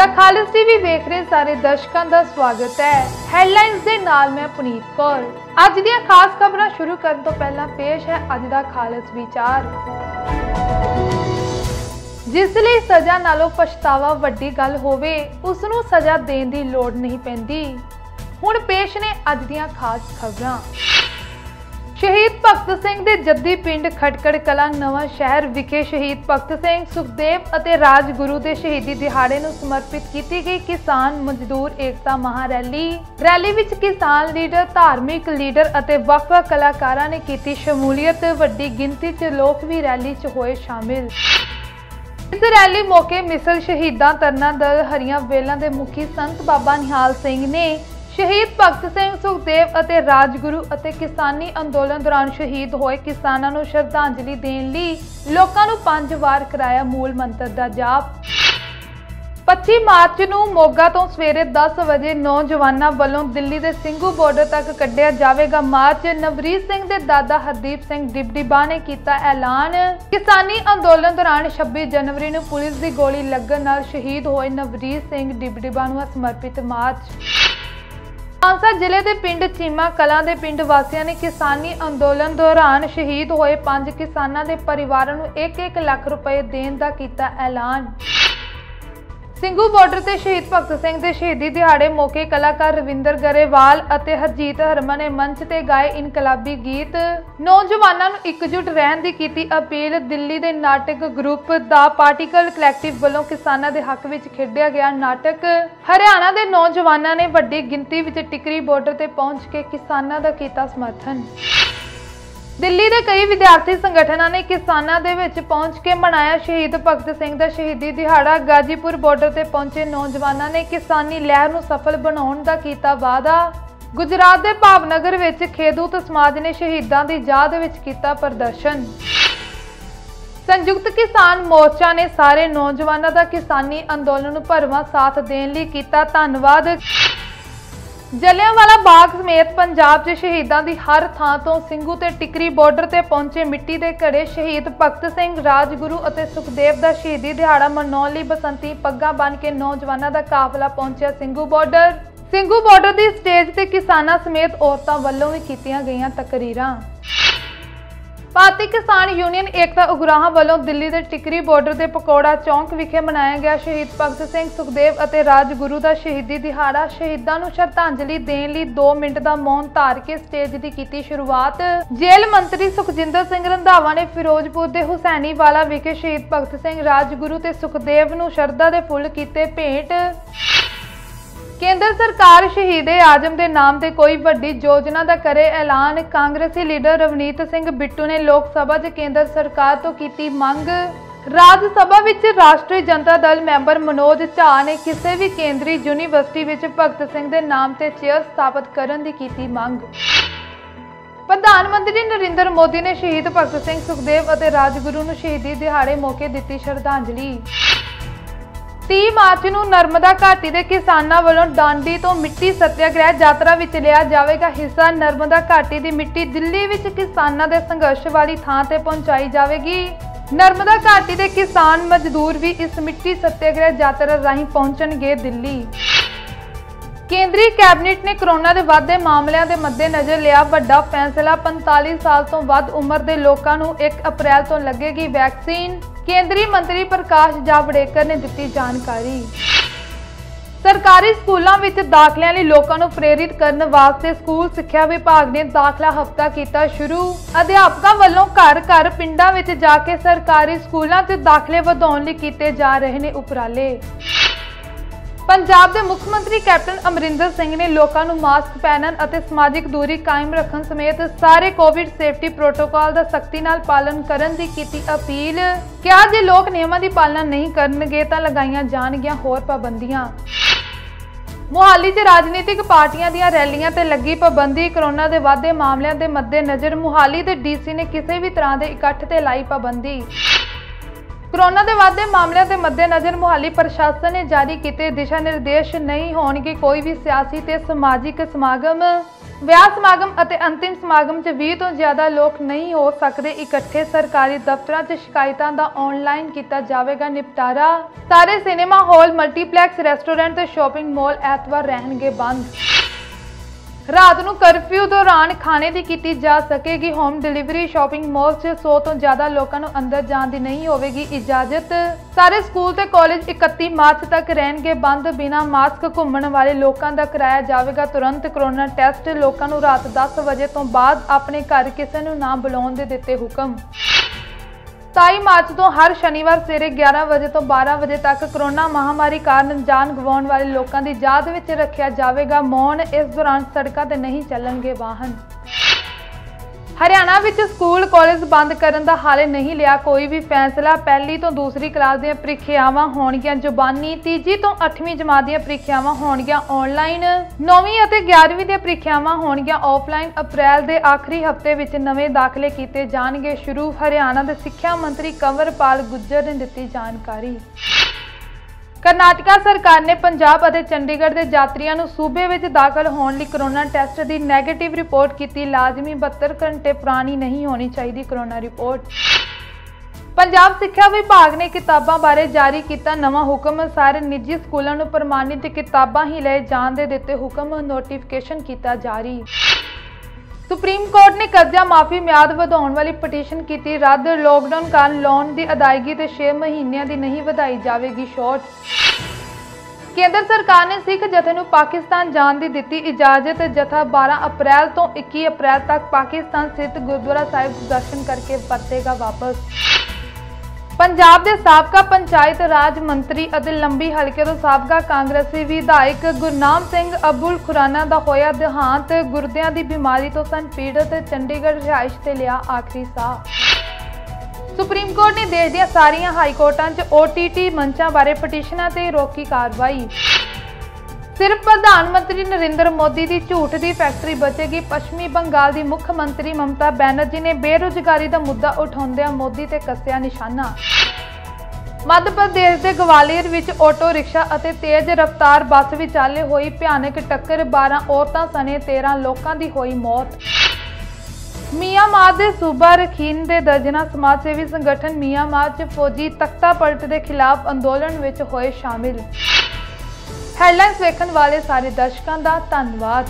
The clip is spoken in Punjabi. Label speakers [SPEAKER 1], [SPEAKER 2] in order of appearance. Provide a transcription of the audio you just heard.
[SPEAKER 1] ਤਾਂ ਖਾਲਿਸ ਟੀਵੀ ਵੇਖ ਰਹੇ ਸਾਰੇ ਦਰਸ਼ਕਾਂ ਦਾ ਸਵਾਗਤ ਹੈ। ਹੈਡਲਾਈਨਸ ਦੇ ਨਾਲ ਮੈਂ ਪੁਨੀਤ ਕੌਰ। ਅੱਜ ਦੀਆਂ ਖਾਸ ਖਬਰਾਂ ਸ਼ੁਰੂ ਕਰਨ ਤੋਂ ਪਹਿਲਾਂ ਪੇਸ਼ ਹੈ ਅੱਜ ਦਾ ਖਾਲਸ ਵਿਚਾਰ। ਜਿਸ ਲਈ ਸਜ਼ਾ ਨਾਲੋਂ ਪਛਤਾਵਾ ਵੱਡੀ ਗੱਲ ਹੋਵੇ ਉਸ ਨੂੰ ਸਜ਼ਾ ਦੇਣ ਦੀ ਲੋੜ ਨਹੀਂ ਪੈਂਦੀ। ਹੁਣ ਪੇਸ਼ ਨੇ ਅੱਜ ਦੀਆਂ ਖਾਸ ਖਬਰਾਂ। ਸ਼ਹੀਦ ਭਗਤ ਸਿੰਘ ਦੇ ਜੱਦੀ ਪਿੰਡ ਖਟਕੜ ਕਲਾਂ ਨਵਾਂ ਸ਼ਹਿਰ ਵਿਖੇ ਸ਼ਹੀਦ ਭਗਤ ਸਿੰਘ, ਸੁਖਦੇਵ ਅਤੇ ਰਾਜਗੁਰੂ ਦੇ ਸ਼ਹੀਦੀ ਦਿਹਾੜੇ ਨੂੰ ਸਮਰਪਿਤ ਕੀਤੀ ਗਈ ਕਿਸਾਨ ਮਜ਼ਦੂਰ ਏਕਤਾ ਮਹਾ ਰੈਲੀ। ਰੈਲੀ ਵਿੱਚ ਕਿਸਾਨ ਲੀਡਰ, ਧਾਰਮਿਕ ਲੀਡਰ ਅਤੇ ਵੱਖ-ਵੱਖ ਕਲਾਕਾਰਾਂ ਨੇ ਕੀਤੀ ਸ਼ਮੂਲੀਅਤ। ਵੱਡੀ ਗਿਣਤੀ 'ਚ ਲੋਕ ਵੀ ਰੈਲੀ 'ਚ ਹੋਏ ਸ਼ਾਮਿਲ। ਇਸ ਰੈਲੀ ਮੌਕੇ ਮਿਸਲ ਸ਼ਹੀਦਾਂ ਤਰਨਾ ਦਲ, ਹਰੀਆਂ ਵੇਲਾਂ ਦੇ ਮੁਖੀ ਸੰਤ ਬਾਬਾ ਨਿਹਾਲ ਸਿੰਘ ਨੇ ਸ਼ਹੀਦ ਭਗਤ ਸਿੰਘ ਸੁਖਦੇਵ ਅਤੇ ਰਾਜਗੁਰੂ ਅਤੇ ਕਿਸਾਨੀ ਅੰਦੋਲਨ ਦੌਰਾਨ ਸ਼ਹੀਦ ਹੋਏ ਕਿਸਾਨਾਂ ਨੂੰ ਸ਼ਰਧਾਂਜਲੀ ਦੇਣ ਲਈ ਲੋਕਾਂ ਨੂੰ ਪੰਜ ਵਾਰ ਕਰਾਇਆ ਮੂਲ ਮੰਤਰ ਦਾ ਜਾਪ। 25 ਮਾਰਚ ਨੂੰ ਮੋਗਾ ਤੋਂ ਸਵੇਰੇ 10 ਵਜੇ ਨੌਜਵਾਨਾਂ ਵੱਲੋਂ ਦਿੱਲੀ ਦੇ ਸਿੰਘੂ ਬਾਰਡਰ ਤੱਕ ਕੱਢਿਆ ਜਾਵੇਗਾ ਮਾਰਚ। ਨਵਰੀਤ ਸਿੰਘ ਦੇ ਦਾਦਾ ਹਰਦੀਪ ਸਿੰਘ ਡਿਬਡਿਬਾ ਨੇ ਕੀਤਾ ਐਲਾਨ। ਕਿਸਾਨੀ ਅੰਦੋਲਨ ਦੌਰਾਨ 26 ਜਨਵਰੀ ਨੂੰ ਪੁਲਿਸ ਦੀ ਗੋਲੀ ਲੱਗਣ ਨਾਲ ਸ਼ਹੀਦ ਹੋਏ ਨਵਰੀਤ ਸਿੰਘ ਡਿਬਡਿਬਾ ਨੂੰ ਸਮਰਪਿਤ ਮਾਰਚ। ਮਾਨਸਾ ਜ਼ਿਲ੍ਹੇ ਦੇ ਪਿੰਡ ਚੀਮਾ ਕਲਾਂ ਦੇ ਪਿੰਡ ਵਾਸੀਆਂ ਨੇ ਕਿਸਾਨੀ ਅੰਦੋਲਨ ਦੌਰਾਨ ਸ਼ਹੀਦ ਹੋਏ ਪੰਜ ਕਿਸਾਨਾਂ ਦੇ ਪਰਿਵਾਰਾਂ ਨੂੰ 1-1 ਲੱਖ ਰੁਪਏ ਦੇਣ ਦਾ ਕੀਤਾ ਐਲਾਨ। ਸਿੰਘੂ ਬਾਰਡਰ ਤੇ ਸ਼ਹੀਦ ਭਗਤ ਸਿੰਘ ਦੇ ਸ਼ਹੀਦੀ ਦਿਹਾੜੇ ਮੌਕੇ ਕਲਾਕਾਰ ਰਵਿੰਦਰ ਗਰੇਵਾਲ ਅਤੇ ਹਰਜੀਤ ਹਰਮਨ ਨੇ ਮੰਚ ਤੇ ਗਾਏ ਇਨਕਲਾਬੀ ਗੀਤ। ਨੌਜਵਾਨਾਂ ਨੂੰ ਇਕਜੁੱਟ ਰਹਿਣ ਦੀ ਕੀਤੀ ਅਪੀਲ। ਦਿੱਲੀ ਦੇ ਨਾਟਕ ਗਰੁੱਪ ਦਾ ਪਾਰਟੀਕਲ ਕਲੈਕਟਿਵ ਵੱਲੋਂ ਕਿਸਾਨਾਂ ਦੇ ਹੱਕ ਵਿੱਚ ਖੇਡਿਆ ਗਿਆ ਨਾਟਕ। ਹਰਿਆਣਾ ਦੇ ਨੌਜਵਾਨਾਂ ਨੇ ਵੱਡੀ ਗਿਣਤੀ ਵਿੱਚ ਟਿਕਰੀ ਬਾਰਡਰ ਤੇ ਪਹੁੰਚ ਕੇ ਕਿਸਾਨਾਂ ਦਾ ਕੀਤਾ ਸਮਰਥਨ। ਦਿੱਲੀ ਦੇ ਕਈ ਵਿਦਿਆਰਥੀ ਸੰਗਠਨਾਂ ਨੇ ਕਿਸਾਨਾਂ ਦੇ ਵਿੱਚ ਪਹੁੰਚ ਕੇ ਮਨਾਇਆ ਸ਼ਹੀਦ ਭਗਤ ਸਿੰਘ ਦਾ ਸ਼ਹੀਦੀ ਦਿਹਾੜਾ। ਗਾਜੀਪੁਰ ਬਾਰਡਰ ਤੇ ਪਹੁੰਚੇ ਨੌਜਵਾਨਾਂ ਨੇ ਕਿਸਾਨੀ ਲਹਿਰ ਨੂੰ ਸਫਲ ਬਣਾਉਣ ਦਾ ਕੀਤਾ ਵਾਅਦਾ। ਗੁਜਰਾਤ ਦੇ ਭਾਵਨਗਰ ਵਿੱਚ ਖੇਦੂਤ ਸਮਾਜ ਨੇ ਸ਼ਹੀਦਾਂ ਦੀ ਯਾਦ ਵਿੱਚ ਕੀਤਾ ਪ੍ਰਦਰਸ਼ਨ। ਸੰਯੁਕਤ ਕਿਸਾਨ ਮੋਰਚਾ ਨੇ ਸਾਰੇ ਨੌਜਵਾਨਾਂ ਦਾ ਕਿਸਾਨੀ ਅੰਦੋਲਨ ਨੂੰ ਭਰਵਾਂ ਸਾਥ ਦੇਣ ਲਈ ਕੀਤਾ ਧੰਨਵਾਦ। ਜਲਿਆਂਵਾਲਾ ਬਾਗ ਸਮੇਤ ਪੰਜਾਬ 'ਚ ਸ਼ਹੀਦਾਂ ਦੀ ਹਰ ਥਾਂ ਤੋਂ ਸਿੰਘੂ ਤੇ ਟਿਕਰੀ ਬਾਰਡਰ ਤੇ ਪਹੁੰਚੇ ਮਿੱਟੀ ਦੇ ਘੜੇ ਸ਼ਹੀਦ ਭਗਤ ਸਿੰਘ, ਰਾਜਗੁਰੂ ਅਤੇ ਸੁਖਦੇਵ ਦਾ ਸ਼ਹੀਦੀ ਦਿਹਾੜਾ ਮਨਾਉਣ ਲਈ ਬਸੰਤੀ ਪੱਗਾਂ ਬੰਨ੍ਹ ਕੇ ਨੌਜਵਾਨਾਂ ਦਾ ਕਾਫਲਾ ਪਹੁੰਚਿਆ ਸਿੰਘੂ ਬਾਰਡਰ। ਸਿੰਘੂ ਬਾਰਡਰ ਦੀ ਸਟੇਜ ਤੇ ਕਿਸਾਨਾਂ ਸਮੇਤ ਔਰਤਾਂ ਵੱਲੋਂ ਵੀ ਕੀਤੀਆਂ ਗਈਆਂ ਤਕਰੀਰਾਂ। ਭਾਰਤੀ ਕਿਸਾਨ ਯੂਨੀਅਨ ਏਕਤਾ ਉਗਰਾਹਾਂ ਵੱਲੋਂ ਦਿੱਲੀ ਦੇ ਟਿਕਰੀ ਬਾਰਡਰ ਦੇ ਪਕੌੜਾ ਚੌਂਕ ਵਿਖੇ ਮਨਾਇਆ ਗਿਆ ਸ਼ਹੀਦ ਭਗਤ ਸਿੰਘ ਸੁਖਦੇਵ ਅਤੇ ਰਾਜਗੁਰੂ ਦਾ ਸ਼ਹੀਦੀ ਦਿਹਾੜਾ। ਸ਼ਹੀਦਾਂ ਨੂੰ ਸ਼ਰਧਾਂਜਲੀ ਦੇਣ ਲਈ 2 ਮਿੰਟ ਦਾ ਮੌਨ ਧਾਰ ਕੇ ਸਟੇਜ ਦੀ ਕੀਤੀ ਸ਼ੁਰੂਆਤ। ਜੇਲ੍ਹ ਮੰਤਰੀ ਸੁਖਜਿੰਦਰ ਸਿੰਘ ਰੰਧਾਵਾ ਨੇ ਫਿਰੋਜ਼ਪੁਰ ਦੇ ਹੁਸੈਨੀਵਾਲਾ ਵਿਖੇ ਸ਼ਹੀਦ ਭਗਤ ਸਿੰਘ, ਰਾਜਗੁਰੂ ਤੇ ਸੁਖਦੇਵ ਨੂੰ ਸ਼ਰਧਾ ਦੇ ਫੁੱਲ ਕੀਤੇ ਭੇਟ। ਕੇਂਦਰ ਸਰਕਾਰ ਸ਼ਹੀਦੇ ਆਜਮ ਦੇ ਨਾਮ ਤੇ ਕੋਈ ਵੱਡੀ ਯੋਜਨਾ ਦਾ ਕਰੇ ਐਲਾਨ। ਕਾਂਗਰਸੀ ਲੀਡਰ ਰਵਨੀਤ ਸਿੰਘ ਬਿੱਟੂ ਨੇ ਲੋਕ ਸਭਾ 'ਚ ਕੇਂਦਰ ਸਰਕਾਰ ਤੋਂ ਕੀਤੀ ਮੰਗ। ਰਾਜ ਸਭਾ ਵਿੱਚ ਰਾਸ਼ਟਰੀ ਜਨਤਾ ਦਲ ਮੈਂਬਰ ਮਨੋਜ ਝਾ ਨੇ ਕਿਸੇ ਵੀ ਕੇਂਦਰੀ ਯੂਨੀਵਰਸਿਟੀ ਵਿੱਚ ਭਗਤ ਸਿੰਘ ਦੇ ਨਾਮ ਤੇ ਚੇਅਰ ਸਥਾਪਿਤ ਕਰਨ ਦੀ ਕੀਤੀ ਮੰਗ। ਪ੍ਰਧਾਨ ਮੰਤਰੀ ਨਰਿੰਦਰ ਮੋਦੀ ਨੇ ਸ਼ਹੀਦ ਭਗਤ ਸਿੰਘ ਸੁਖਦੇਵ ਅਤੇ ਰਾਜਗੁਰੂ ਨੂੰ ਸ਼ਹੀਦੀ ਦਿਹਾੜੇ ਮੌਕੇ ਦਿੱਤੀ ਸ਼ਰਧਾਂਜਲੀ। 30 ਮਾਰਚ ਨੂੰ ਨਰਮਦਾ ਘਾਟੀ ਦੇ ਕਿਸਾਨਾਂ ਵੱਲੋਂ ਡਾਂਡੀ ਤੋਂ ਮਿੱਟੀ ਸਤਿਆਗ੍ਰਹਿ ਯਾਤਰਾ ਵਿੱਚ ਲਿਆ ਜਾਵੇਗਾ ਹਿੱਸਾ। ਨਰਮਦਾ ਘਾਟੀ ਦੀ ਮਿੱਟੀ ਦਿੱਲੀ ਵਿੱਚ ਕਿਸਾਨਾਂ ਦੇ ਸੰਘਰਸ਼ ਵਾਲੀ ਥਾਂ ਤੇ ਪਹੁੰਚਾਈ ਜਾਵੇਗੀ। ਨਰਮਦਾ ਘਾਟੀ ਦੇ ਕਿਸਾਨ ਮਜ਼ਦੂਰ ਵੀ ਇਸ ਮਿੱਟੀ ਸਤਿਆਗ੍ਰਹਿ ਯਾਤਰਾ ਰਾਹੀਂ ਪਹੁੰਚਣਗੇ ਦਿੱਲੀ। ਕੇਂਦਰੀ ਕੈਬਨਿਟ ਨੇ ਕਰੋਨਾ ਦੇ ਵਾਧੇ ਮਾਮਲਿਆਂ ਦੇ ਮੱਦੇਨਜ਼ਰ ਲਿਆ ਵੱਡਾ ਫੈਸਲਾ। 45 ਸਾਲ ਤੋਂ ਵੱਧ ਉਮਰ ਦੇ ਲੋਕਾਂ ਨੂੰ 1 ਅਪ੍ਰੈਲ ਤੋਂ ਲੱਗੇਗੀ ਵੈਕਸੀਨ। ਕੇਂਦਰੀ ਮੰਤਰੀ ਪ੍ਰਕਾਸ਼ ਜਾਵੜੇਕਰ ਨੇ ਦਿੱਤੀ ਜਾਣਕਾਰੀ। ਸਰਕਾਰੀ ਸਕੂਲਾਂ ਵਿੱਚ ਦਾਖਲਿਆਂ ਲਈ ਲੋਕਾਂ ਨੂੰ ਪ੍ਰੇਰਿਤ ਕਰਨ ਵਾਸਤੇ ਸਕੂਲ ਸਿੱਖਿਆ ਵਿਭਾਗ ਨੇ ਦਾਖਲਾ ਹਫ਼ਤਾ ਕੀਤਾ ਸ਼ੁਰੂ। ਅਧਿਆਪਕਾਂ ਵੱਲੋਂ ਘਰ ਘਰ ਪਿੰਡਾਂ ਵਿੱਚ ਜਾ ਕੇ ਸਰਕਾਰੀ ਸਕੂਲਾਂ 'ਚ ਦਾਖਲੇ ਵਧਾਉਣ ਲਈ ਕੀਤੇ ਜਾ ਰਹੇ ਨੇ ਉਪਰਾਲੇ। ਪੰਜਾਬ ਦੇ ਮੁੱਖ ਮੰਤਰੀ ਕੈਪਟਨ ਅਮਰਿੰਦਰ ਸਿੰਘ ਨੇ ਲੋਕਾਂ ਨੂੰ ਮਾਸਕ ਪਹਿਨਣ ਅਤੇ ਸਮਾਜਿਕ ਦੂਰੀ ਕਾਇਮ ਰੱਖਣ ਸਮੇਤ ਸਾਰੇ ਕੋਵਿਡ ਸੇਫਟੀ ਪ੍ਰੋਟੋਕਾਲ ਦਾ ਸਖਤੀ ਨਾਲ ਪਾਲਣ ਕਰਨ ਦੀ ਕੀਤੀ ਅਪੀਲ। ਕਿਹਾ ਜੇ ਲੋਕ ਨਿਯਮਾਂ ਦੀ ਪਾਲਣਾ ਨਹੀਂ ਕਰਨਗੇ ਤਾਂ ਲਗਾਈਆਂ ਜਾਣਗੀਆਂ ਹੋਰ ਪਾਬੰਦੀਆਂ। ਮੁਹਾਲੀ 'ਚ ਰਾਜਨੀਤਿਕ ਪਾਰਟੀਆਂ ਦੀਆਂ ਰੈਲੀਆਂ ਤੇ ਲੱਗੀ ਪਾਬੰਦੀ, ਕਰੋਨਾ ਦੇ ਵਾਧੇ ਮਾਮਲਿਆਂ ਦੇ ਮੱਦੇਨਜ਼ਰ ਮੁਹਾਲੀ ਦੇ ਡੀਸੀ ਨੇ ਕਿਸੇ ਵੀ ਤਰ੍ਹਾਂ ਦੇ ਇਕੱਠ ਤੇ ਲਾਈ ਪਾਬੰਦੀ। ਕਰੋਨਾ ਦੇ ਵਾਧੇ ਮਾਮਲਿਆਂ ਦੇ ਮੱਦੇਨਜ਼ਰ ਮੁਹਾਲੀ ਪ੍ਰਸ਼ਾਸਨ ਨੇ ਜਾਰੀ ਕੀਤੇ ਦਿਸ਼ਾ ਨਿਰਦੇਸ਼ ਨਹੀਂ ਹੋਣਗੇ ਕੋਈ ਵੀ ਸਿਆਸੀ ਤੇ ਸਮਾਜਿਕ ਸਮਾਗਮ। ਵਿਆਹ ਸਮਾਗਮ ਅਤੇ ਅੰਤਿਮ ਸਮਾਗਮ 'ਚ 20 ਤੋਂ ਜ਼ਿਆਦਾ ਲੋਕ ਨਹੀਂ ਹੋ ਸਕਦੇ ਇਕੱਠੇ। ਸਰਕਾਰੀ ਦਫ਼ਤਰਾਂ 'ਚ ਸ਼ਿਕਾਇਤਾਂ ਦਾ ਆਨਲਾਈਨ ਕੀਤਾ ਜਾਵੇਗਾ ਨਿਪਟਾਰਾ। ਸਾਰੇ ਸਿਨੇਮਾ ਹਾਲ, ਮਲਟੀਪਲੈਕਸ ਰੈਸਟੋਰੈਂਟ ਤੇ ਸ਼ਾਪਿੰਗ ਮਾਲ ਐਤਵਾਰ ਰਹਿਣਗੇ ਬੰਦ। ਰਾਤ ਨੂੰ ਕਰਫਿਊ ਦੌਰਾਨ ਖਾਣੇ ਦੀ ਕੀਤੀ ਜਾ ਸਕੇਗੀ ਹੋਮ ਡਿਲੀਵਰੀ ਸ਼ਾਪਿੰਗ ਮਾਲ 'ਚ 100 ਤੋਂ ਜ਼ਿਆਦਾ ਲੋਕਾਂ ਨੂੰ ਅੰਦਰ ਜਾਣ ਦੀ ਨਹੀਂ ਹੋਵੇਗੀ ਇਜਾਜ਼ਤ। ਸਾਰੇ ਸਕੂਲ ਤੇ ਕਾਲਜ 31 ਮਾਰਚ ਤੱਕ ਰਹਿਣਗੇ ਬੰਦ, ਬਿਨਾਂ ਮਾਸਕ ਘੁੰਮਣ ਵਾਲੇ ਲੋਕਾਂ ਦਾ ਕਰਾਇਆ ਜਾਵੇਗਾ ਤੁਰੰਤ ਕਰੋਨਾ ਟੈਸਟ। ਲੋਕਾਂ ਨੂੰ ਰਾਤ 10 ਵਜੇ ਤੋਂ ਬਾਅਦ ਆਪਣੇ ਘਰ ਕਿਸੇ ਨੂੰ ਨਾ ਬੁਲਾਉਣ ਦੇ ਦਿੱਤੇ ਹੁਕਮ। 27 ਮਾਰਚ ਤੋਂ ਹਰ ਸ਼ਨੀਵਾਰ ਸਵੇਰੇ 11 ਵਜੇ ਤੋਂ 12 ਵਜੇ ਤੱਕ ਕਰੋਨਾ ਮਹਾਮਾਰੀ ਕਾਰਨ ਜਾਨ ਗਵਾਉਣ ਵਾਲੇ ਲੋਕਾਂ ਦੀ ਯਾਦ ਵਿੱਚ ਰੱਖਿਆ ਜਾਵੇਗਾ ਮੌਨ। ਇਸ ਦੌਰਾਨ ਸੜਕਾਂ ਤੇ ਨਹੀਂ ਚੱਲਣਗੇ ਵਾਹਨ। ਹਰਿਆਣਾ ਵਿੱਚ ਸਕੂਲ, ਕਾਲਜ ਬੰਦ ਕਰਨ ਦਾ ਹਾਲੇ ਨਹੀਂ ਲਿਆ ਕੋਈ ਵੀ ਫੈਸਲਾ। ਪਹਿਲੀ ਤੋਂ ਦੂਸਰੀ ਕਲਾਸ ਦੀਆਂ ਪ੍ਰੀਖਿਆਵਾਂ ਹੋਣਗੀਆਂ ਜ਼ੁਬਾਨੀ, ਤੀਜੀ ਤੋਂ 8ਵੀਂ ਜਮਾਤ ਦੀਆਂ ਪ੍ਰੀਖਿਆਵਾਂ ਹੋਣਗੀਆਂ ਆਨਲਾਈਨ 9ਵੀਂ ਅਤੇ 11ਵੀਂ ਦੀਆਂ ਪ੍ਰੀਖਿਆਵਾਂ ਹੋਣਗੀਆਂ ਆਫਲਾਈਨ ਅਪ੍ਰੈਲ ਦੇ ਆਖਰੀ ਹਫ਼ਤੇ ਵਿੱਚ ਨਵੇਂ ਦਾਖਲੇ ਕੀਤੇ ਜਾਣਗੇ। ਸ਼ੁਰੂ, ਹਰਿਆਣਾ ਦੇ ਸਿੱਖਿਆ ਮੰਤਰੀ ਕੰਵਰਪਾਲ ਗੁੱਜਰ ਨੇ ਦਿੱਤੀ ਜਾਣਕਾਰੀ। ਕਰਨਾਟਕਾ ਸਰਕਾਰ ਨੇ ਪੰਜਾਬ ਅਤੇ ਚੰਡੀਗੜ੍ਹ ਦੇ ਯਾਤਰੀਆਂ ਨੂੰ ਸੂਬੇ ਵਿੱਚ ਦਾਖਲ ਹੋਣ ਲਈ ਕਰੋਨਾ ਟੈਸਟ ਦੀ ਨੈਗੇਟਿਵ ਰਿਪੋਰਟ ਕੀਤੀ। ਲਾਜ਼ਮੀ 72 ਘੰਟੇ ਪੁਰਾਣੀ ਨਹੀਂ ਹੋਣੀ ਚਾਹੀਦੀ ਕਰੋਨਾ ਰਿਪੋਰਟ ਪੰਜਾਬ ਸਿੱਖਿਆ ਵਿਭਾਗ ਨੇ ਕਿਤਾਬਾਂ ਬਾਰੇ ਜਾਰੀ ਕੀਤਾ ਨਵਾਂ ਹੁਕਮ। ਸਾਰੇ ਨਿੱਜੀ ਸਕੂਲਾਂ ਨੂੰ ਪ੍ਰਮਾਣਿਤ ਕਿਤਾਬਾਂ ਹੀ ਲਏ ਜਾਣ ਦੇ ਦਿੱਤੇ ਹੁਕਮ। ਨੋਟੀਫਿਕੇਸ਼ਨ ਕੀਤਾ ਜਾਰੀ। ਸੁਪਰੀਮ ਕੋਰਟ ਨੇ ਕਰਜ਼ਾ ਮਾਫੀ ਮਿਆਦ ਵਧਾਉਣ ਵਾਲੀ ਪਟੀਸ਼ਨ ਕੀਤੀ ਰੱਦ। ਲੋਕਡਾਊਨ ਕਾਰਨ ਲੋਨ ਦੀ ਅਦਾਇਗੀ ਤੇ 6 ਮਹੀਨਿਆਂ ਦੀ ਨਹੀਂ ਵਧਾਈ ਜਾਵੇਗੀ ਸ਼ੋਰਟ ਕੇਂਦਰ ਸਰਕਾਰ ਨੇ ਸਿੱਖ ਜਥੇ ਨੂੰ ਪਾਕਿਸਤਾਨ ਜਾਣ ਦੀ ਦਿੱਤੀ ਇਜਾਜ਼ਤ। ਜਥਾ 12 ਅਪ੍ਰੈਲ ਤੋਂ 21 ਅਪ੍ਰੈਲ ਤੱਕ ਪਾਕਿਸਤਾਨ ਸਥਿਤ ਗੁਰਦੁਆਰਾ ਸਾਹਿਬ ਦਰਸ਼ਨ ਕਰਕੇ ਪਰਤੇਗਾ ਵਾਪਸ। ਪੰਜਾਬ ਦੇ ਸਾਬਕਾ ਪੰਚਾਇਤ ਰਾਜ ਮੰਤਰੀ ਅਤੇ ਲੰਬੀ ਹਲਕੇ ਤੋਂ ਸਾਬਕਾ ਕਾਂਗਰਸੀ ਵਿਧਾਇਕ ਗੁਰਨਾਮ ਸਿੰਘ ਅਬੁਲ ਖੁਰਾਨਾ ਦਾ ਹੋਇਆ ਦੇਹਾਂਤ, ਗੁਰਦਿਆਂ ਦੀ ਬਿਮਾਰੀ ਤੋਂ ਸਨ ਪੀੜਤ, ਚੰਡੀਗੜ੍ਹ ਰਿਹਾਇਸ਼ ਤੇ ਲਿਆ ਆਖਰੀ ਸਾਹ। ਸੁਪਰੀਮ ਕੋਰਟ ਨੇ ਦੇਸ਼ ਦੀਆਂ ਸਾਰੀਆਂ ਹਾਈ ਕੋਰਟਾਂ 'ਚ OTT ਮੰਚਾਂ ਬਾਰੇ ਪਟੀਸ਼ਨਾਂ ਤੇ ਰੋਕੀ ਕਾਰਵਾਈ। ਸਿਰਫ ਪ੍ਰਧਾਨ ਮੰਤਰੀ ਨਰਿੰਦਰ ਮੋਦੀ ਦੀ ਝੂਠ ਦੀ ਫੈਕਟਰੀ ਬਚੇਗੀ। ਪੱਛਮੀ ਬੰਗਾਲ ਦੀ ਮੁੱਖ ਮੰਤਰੀ ਮਮਤਾ ਬੈਨਰਜੀ ਨੇ ਬੇਰੁਜ਼ਗਾਰੀ ਦਾ ਮੁੱਦਾ ਉਠਾਉਂਦਿਆਂ ਮੋਦੀ ਤੇ ਕੱਸਿਆ ਨਿਸ਼ਾਨਾ। ਮੱਧ ਪ੍ਰਦੇਸ਼ ਦੇ ਗਵਾਲੀਅਰ ਵਿੱਚ ਆਟੋ ਰਿਕਸ਼ਾ ਅਤੇ ਤੇਜ਼ ਰਫ਼ਤਾਰ ਬੱਸ ਵਿਚਾਲੇ ਹੋਈ। ਭਿਆਨਕ ਟੱਕਰ 12 ਔਰਤਾਂ ਸਣੇ 13 ਲੋਕਾਂ ਦੀ ਹੋਈ ਮੌਤ। ਮਿਆਂਮਾਰ ਦੇ ਸੂਬਾ ਰਖੀਨ ਦੇ ਦਰਜਨਾ ਸਮਾਜ ਸੇਵੀ ਸੰਗਠਨ ਮਿਆਂਮਾਰ 'ਚ ਫੌਜੀ ਤਖਤਾ ਪਲਟ ਦੇ ਖਿਲਾਫ ਅੰਦੋਲਨ ਵਿੱਚ ਹੋਏ ਸ਼ਾਮਿਲ। ਹੈਡਲਾਈਨਸ ਵੇਖਣ ਵਾਲੇ ਸਾਰੇ ਦਰਸ਼ਕਾਂ ਦਾ ਧੰਨਵਾਦ।